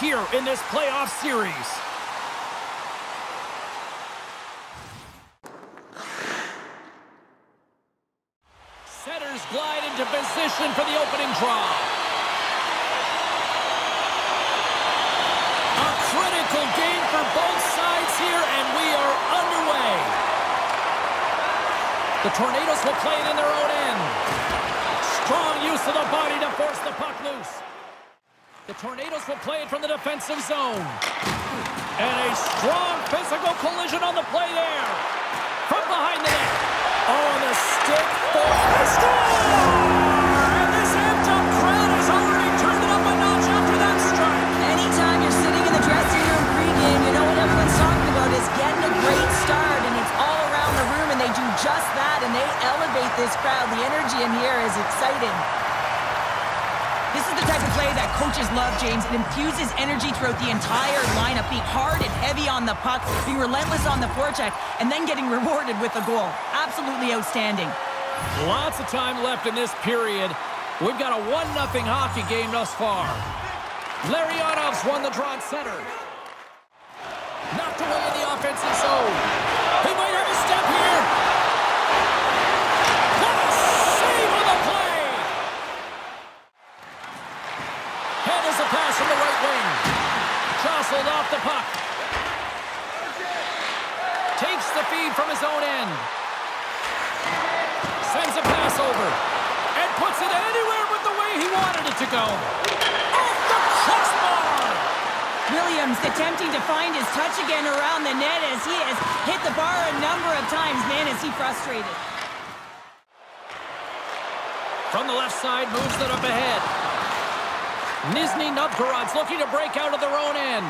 here in this playoff series. Setters glide into position for the opening draw. A critical game for both sides here, and we are underway. The Tornadoes will play it in their own end. Strong use of the body to force the puck loose. The Tornadoes will play it from the defensive zone. And a strong physical collision on the play there. From behind the net. Oh, the stick for the score! James. It infuses energy throughout the entire lineup, being hard and heavy on the puck, being relentless on the forecheck, and then getting rewarded with a goal. Absolutely outstanding. Lots of time left in this period. We've got a 1-0 hockey game thus far. Larry Larionov's won the draw center. Knocked away in the offensive zone. He might have a step here. What a save on the play! Handles a pass from the right wing. Jostled off the puck. Takes the feed from his own end. Sends a pass over. And puts it anywhere but the way he wanted it to go. Off the crossbar! Williams attempting to find his touch again around the net as he has hit the bar a number of times. Man, is he frustrated. From the left side, moves it up ahead. Nizhny Novgorod's looking to break out of their own end.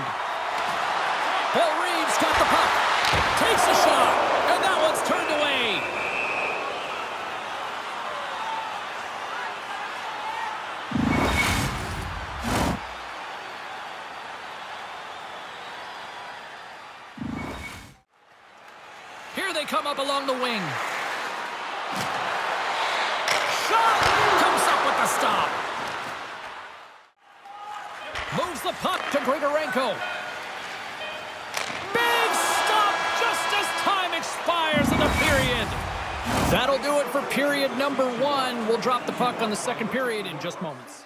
Bill Reeves got the puck. Takes a shot. And that one's turned away. Here they come up along the wing. Shot! Comes up with the stop. Moves the puck to Grigorenko. Big stop just as time expires in the period. That'll do it for period number one. We'll drop the puck on the second period in just moments.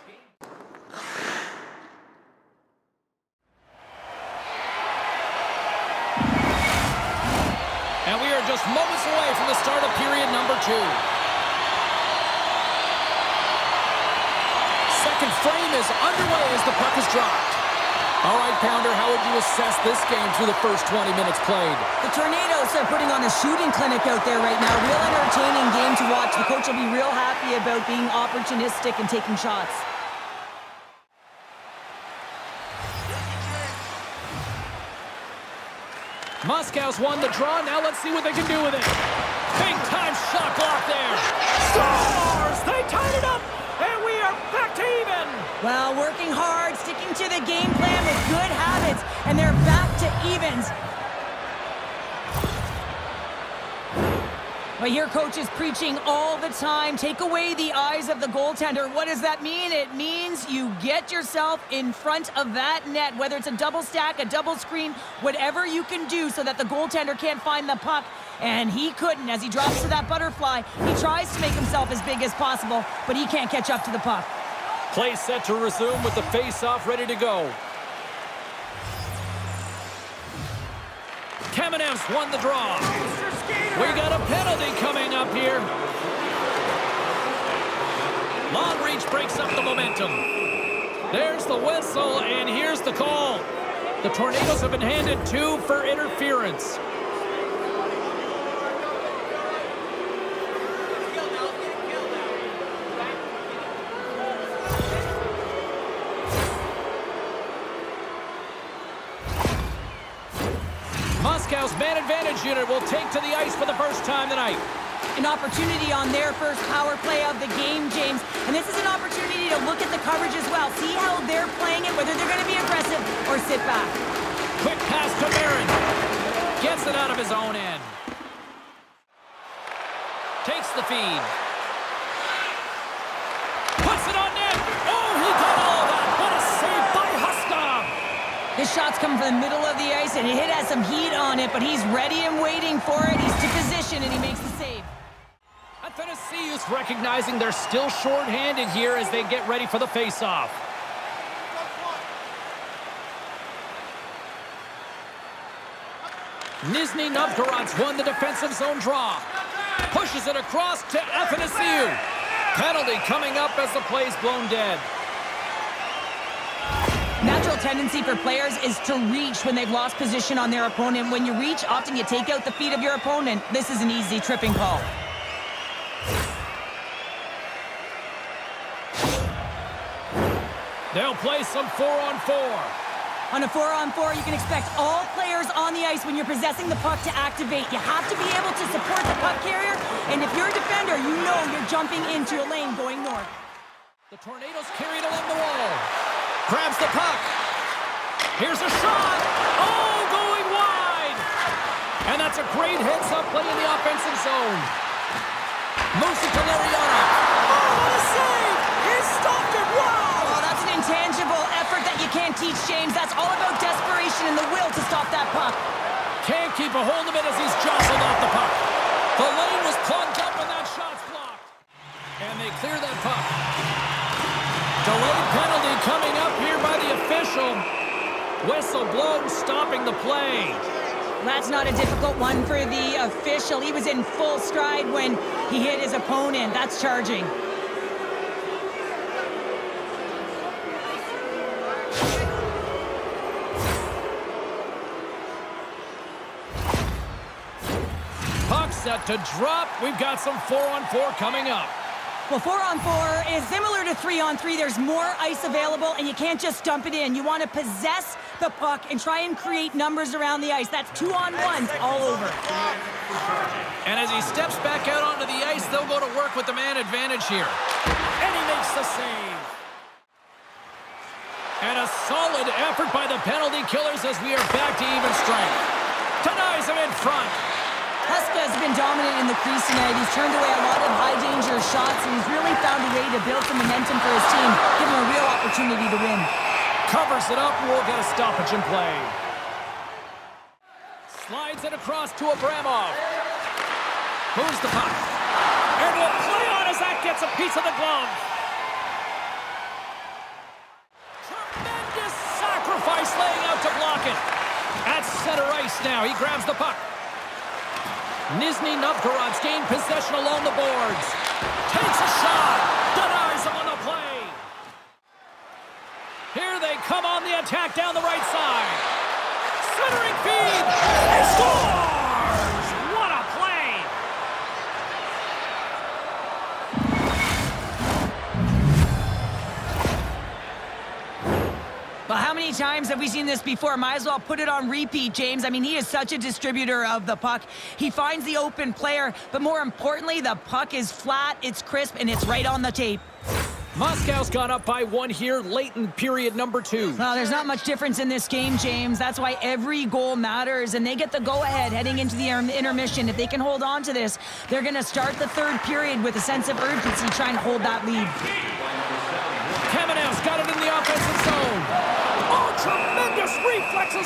And we are just moments away from the start of period number two. Second frame is underway as the puck is dropped. All right, Pounder, how would you assess this game through the first 20 minutes played? The Tornadoes are putting on a shooting clinic out there right now. Real entertaining game to watch. The coach will be real happy about being opportunistic and taking shots. Moscow's won the draw. Now let's see what they can do with it. Big time shot block there. Stars! They tied it up, Well, working hard, sticking to the game plan with good habits, and they're back to evens. But here coach is preaching all the time. Take away the eyes of the goaltender. What does that mean? It means you get yourself in front of that net, whether it's a double stack, a double screen, whatever you can do so that the goaltender can't find the puck. And he couldn't. As he drops to that butterfly, he tries to make himself as big as possible, but he can't catch up to the puck. Play set to resume with the face-off ready to go. Kamenev's won the draw. We got a penalty coming up here. Long reach breaks up the momentum. There's the whistle, and here's the call. The Tornadoes have been handed two for interference. Advantage unit will take to the ice for the first time tonight. An opportunity on their first power play of the game, James. And this is an opportunity to look at the coverage as well. See how they're playing it, whether they're going to be aggressive or sit back. Quick pass to Marin. Gets it out of his own end. Takes the feed. Puts it on net. Oh, he got all of that. What a save by Huska. His shot's coming from the middle of the ice, and it has some heat on it, but he's ready and waiting for it. He's to position, and he makes the save. Athanasiou's recognizing they're still short-handed here as they get ready for the faceoff. Nizhny Novgorod's won the defensive zone draw. Pushes it across to Athanasiou. Penalty coming up as the play's blown dead. Tendency for players is to reach when they've lost position on their opponent. When you reach, often you take out the feet of your opponent. This is an easy tripping call. They'll play some four-on-four. 4 On a four-on-four, 4 you can expect all players on the ice when you're possessing the puck to activate. You have to be able to support the puck carrier, and if you're a defender, you know you're jumping into a lane going north. The Tornadoes carried along the wall. Grabs the puck. Here's a shot. Oh, going wide. And that's a great heads-up play in the offensive zone. Moves it to Larionov. Oh, what a save! He stopped it. Wow! Oh, that's an intangible effort that you can't teach, James. That's all about desperation and the will to stop that puck. Can't keep a hold of it as he's jostled off the puck. The lane was plugged up and that shot's blocked. And they clear that puck. Delayed penalty coming up here by the official. Whistle blown, stopping the play. That's not a difficult one for the official. He was in full stride when he hit his opponent. That's charging. Puck set to drop. We've got some four-on-four 4 coming up. Well, four on four is similar to three on three. There's more ice available, and you can't just dump it in. You want to possess the puck and try and create numbers around the ice. That's two on ones all over. And as he steps back out onto the ice, they'll go to work with the man advantage here. And he makes the save. And a solid effort by the penalty killers as we are back to even strength. Him in front. Huska has been dominant in the crease tonight. He's turned away a lot of high-danger shots, and he's really found a way to build some momentum for his team, give him a real opportunity to win. Covers it up, we'll get a stoppage in play. Slides it across to Abramov. Moves the puck. And will play on as that gets a piece of the glove. Tremendous sacrifice laying out to block it. At center ice now, he grabs the puck. Nizhny Novgorod's gained possession along the boards. Takes a shot. Denies him on the play. Here they come on the attack down the right side. Centering feed. He scores! Times have we seen this before? Might as well put it on repeat, James. I mean, he is such a distributor of the puck. He finds the open player, but more importantly, the puck is flat, it's crisp, and it's right on the tape. Moscow's gone up by one here late in period number two. Well, there's not much difference in this game, James. That's why every goal matters, and they get the go-ahead heading into the intermission. If they can hold on to this, they're going to start the third period with a sense of urgency, trying to hold that lead.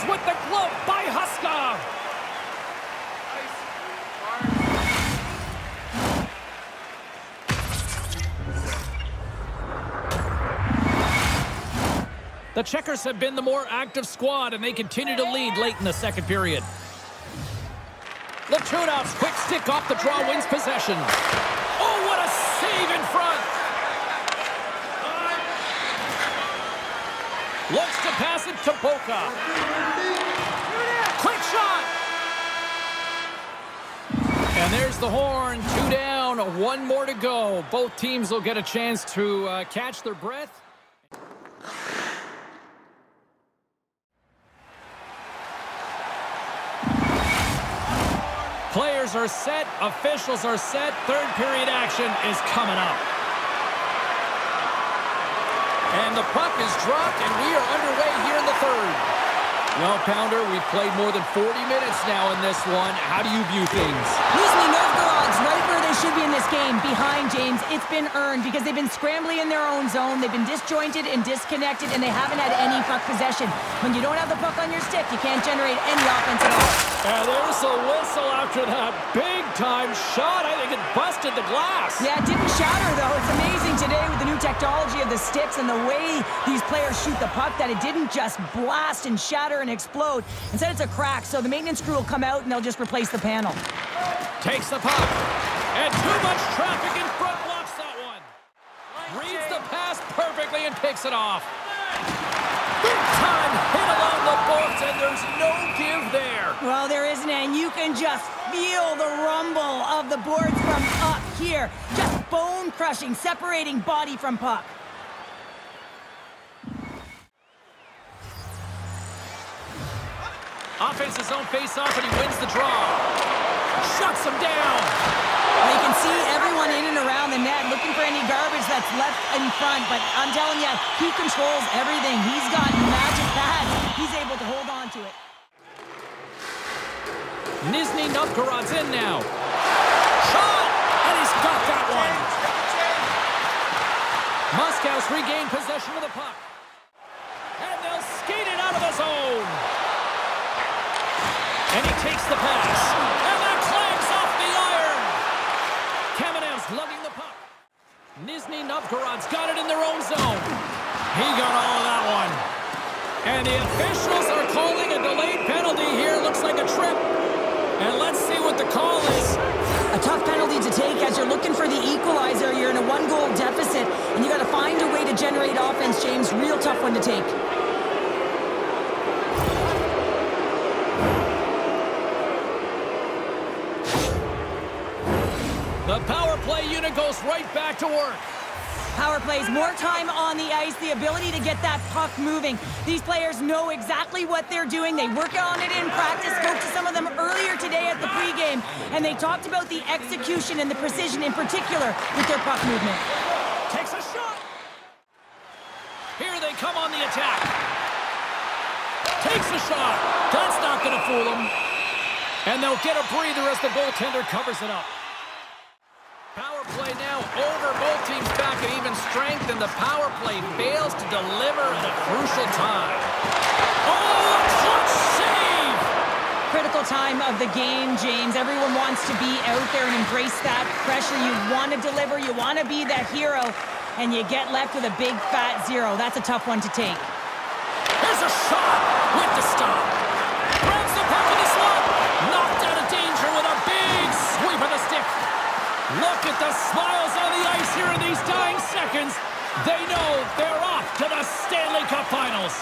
With the glove by Huska. The Checkers have been the more active squad, and they continue to lead late in the second period. Latunov's quick stick off the draw wins possession. Oh, what a save in front! Looks to pass it to Boca. Quick shot! And there's the horn. Two down, one more to go. Both teams will get a chance to uh, catch their breath. Players are set, officials are set, third period action is coming up. And the puck is dropped, and we are underway here in the third. Well, Pounder, we've played more than 40 minutes now in this one. How do you view things? Nizhny Novgorod's right where they should be in this game. behind James, it's been earned because they've been scrambling in their own zone. They've been disjointed and disconnected, and they haven't had any puck possession. When you don't have the puck on your stick, you can't generate any offense at all. And there's a whistle after that big-time shot. I think it busted the glass. Yeah, it didn't shatter, though. It's amazing today with the new technology of the sticks and the way these players shoot the puck that it didn't just blast and shatter and explode. Instead, it's a crack, so the maintenance crew will come out and they'll just replace the panel. Takes the puck. And too much traffic in front blocks that one. Reads the pass perfectly and picks it off. Big time hit along the boards, and there's no give there. Well, there isn't, and you can just feel the rumble of the boards from up here. Just bone-crushing, separating body from puck. Offense his own face-off, and he wins the draw. Shuts him down. Well, you can see everyone in and around the net looking for any garbage that's left in front, but I'm telling you, he controls everything. He's got magic pad. He's able to hold on to it. Nizhny Novgorod's in now. Shot! And he's got that one. Moscow's regained possession of the puck. And they'll skate it out of the zone. And he takes the pass. And that clangs off the iron. Kamenev's lugging the puck. Nizhny Novgorod's got it in their own zone. He got all of that one. And the officials are calling a delayed penalty here. Looks like a trip. And let's see what the call is. A tough penalty to take as you're looking for the equalizer. You're in a one-goal deficit, and you got to find a way to generate offense, James. Real tough one to take. Back to work. Power plays, more time on the ice, the ability to get that puck moving. These players know exactly what they're doing. They work on it in practice. Spoke to some of them earlier today at the pregame, and they talked about the execution and the precision in particular with their puck movement. Takes a shot. Here they come on the attack. Takes a shot. That's not going to fool them. And they'll get a breather as the goaltender covers it up. Power play now over both teams back at even strength, and the power play fails to deliver at a crucial time. Oh, clutch save! Critical time of the game, James. Everyone wants to be out there and embrace that pressure. You want to deliver, you want to be that hero, and you get left with a big fat zero. That's a tough one to take. Here's a shot with the stop. Look at the smiles on the ice here in these dying seconds. They know they're off to the Stanley Cup Finals.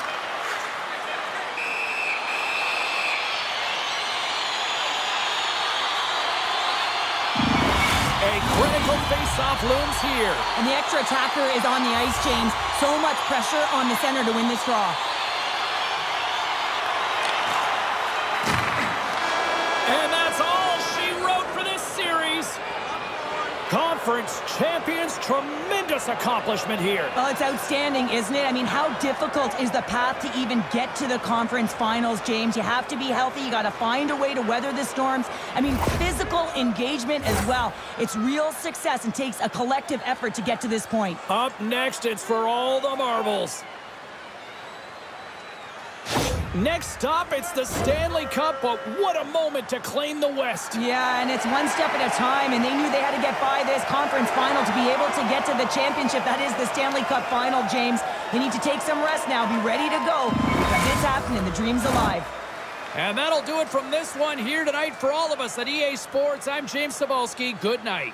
A critical face-off looms here. And the extra attacker is on the ice, James. So much pressure on the center to win this draw. Conference champions, tremendous accomplishment here. Well, it's outstanding, isn't it? I mean, how difficult is the path to even get to the conference finals, James? You have to be healthy. You got to find a way to weather the storms. I mean, physical engagement as well. It's real success and takes a collective effort to get to this point. Up next, it's for all the marbles. Next stop, it's the Stanley Cup, but what a moment to claim the West. Yeah, and it's one step at a time, and they knew they had to get by this conference final to be able to get to the championship. That is the Stanley Cup final, James. They need to take some rest now, be ready to go, because it's happening. The dream's alive. And that'll do it from this one here tonight for all of us at EA Sports. I'm James Cybulski. Good night.